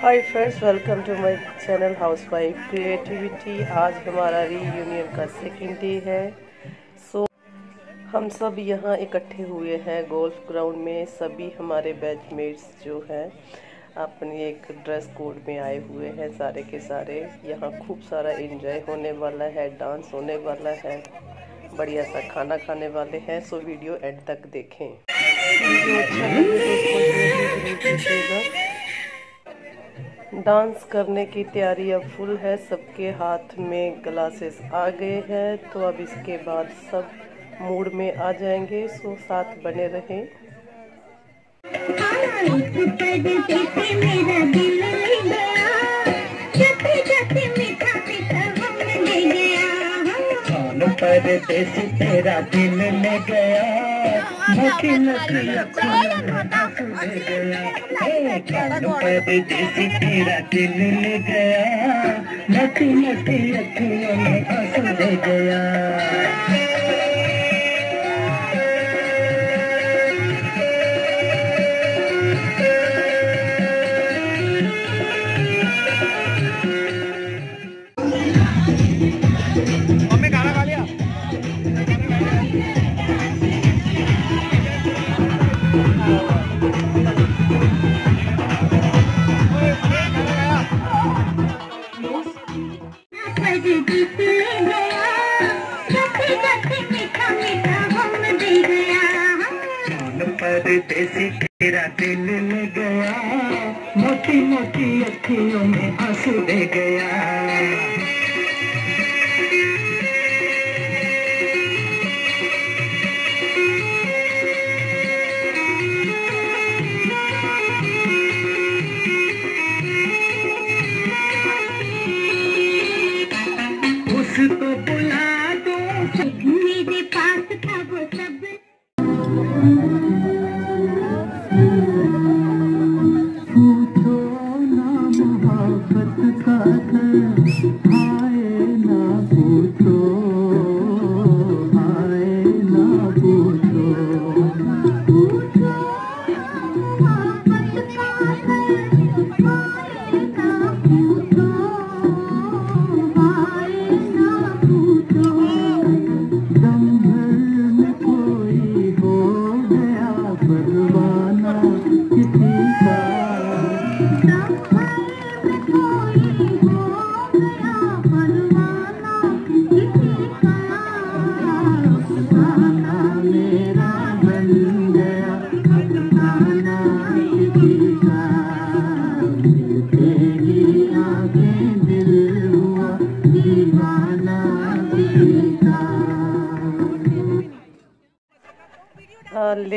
Hi friends welcome to my channel housewife creativity आज हमारा reunion का सेकेंड डे है। सो so, हम सब यहाँ इकट्ठे हुए हैं गोल्फ ग्राउंड में। सभी हमारे बैचमेट्स जो हैं अपने एक ड्रेस कोड में आए हुए हैं सारे के सारे। यहाँ खूब सारा एंजॉय होने वाला है डांस होने वाला है। बढ़िया सा खाना खाने वाले हैं। सो वीडियो एंड तक देखें। डांस करने की तैयारी अब फुल है। सबके हाथ में ग्लासेस आ गए हैं। तो अब इसके बाद सब मूड में आ जाएँगे। सो साथ बने रहें। तेरा दिल ले गया। तेरा दिल ले गया मोती मोती अखियों में आँसू ले गया परदेसी तेरा दिल ले गया, मोटी मोटी अखियों में आँसू दे गया। उसको बुला दो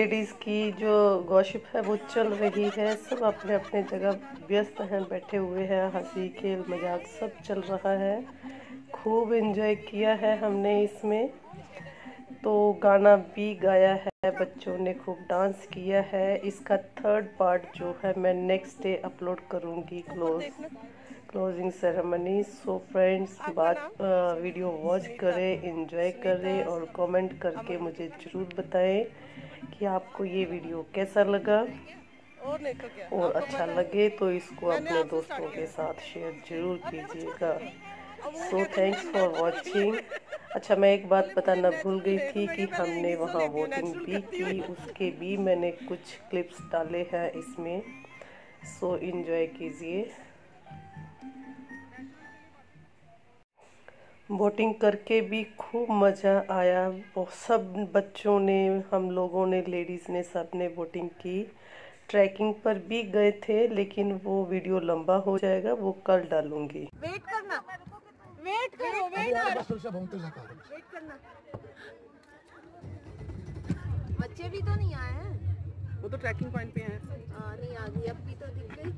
लेडीज़ की जो गॉशिप है वो चल रही है। सब अपने अपने जगह व्यस्त हैं बैठे हुए हैं हँसी खेल मज़ाक सब चल रहा है। खूब एंजॉय किया है हमने इसमें। तो गाना भी गाया है बच्चों ने खूब डांस किया है। इसका थर्ड पार्ट जो है मैं नेक्स्ट डे अपलोड करूँगी close closing ceremony so friends बात वीडियो वॉच करें एंजॉय करें और कमेंट करके मुझे ज़रूर बताएँ। कि आपको ये वीडियो कैसा लगा? और अच्छा लगे तो इसको अपने दोस्तों के साथ शेयर ज़रूर कीजिएगा। सो थैंक्स फॉर वॉचिंग अच्छा मैं एक बात बताना भूल गई थी कि हमने वहाँ वोटिंग भी की, उसके भी मैंने कुछ क्लिप्स डाले हैं इसमें। सो इन्जॉय कीजिए। बोटिंग करके भी खूब मज़ा आया। सब बच्चों ने हम लोगों ने लेडीज़ ने सबने बोटिंग की। ट्रैकिंग पर भी गए थे लेकिन वो वीडियो लंबा हो जाएगा वो कल डालूँगी। वेट करना। वेट करो वेट करना। बच्चे भी तो नहीं आए हैं। वो तो ट्रैकिंग पॉइंट पे हैं। हाँ, नहीं आ गई अब भी तो दिख गई।